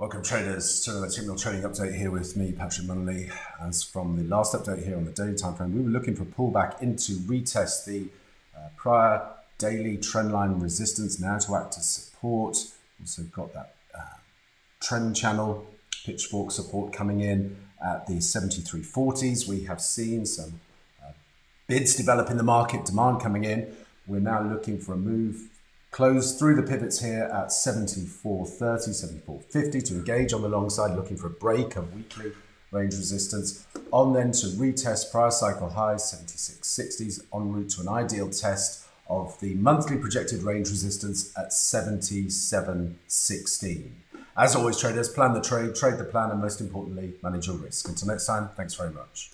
Welcome, traders, to the signal trading update here with me, Patrick Munnelly. As from the last update here on the daily time frame, we were looking for pullback into retest the uh, prior daily trendline resistance now to act as support. Also got that uh, trend channel pitchfork support coming in at the 7340s. We have seen some uh, bids develop in the market, demand coming in. We're now looking for a move Close through the pivots here at 74.30, 74.50 to engage on the long side, looking for a break of weekly range resistance. On then to retest prior cycle highs, 76.60s, en route to an ideal test of the monthly projected range resistance at 77.16. As always, traders, plan the trade, trade the plan, and most importantly, manage your risk. Until next time, thanks very much.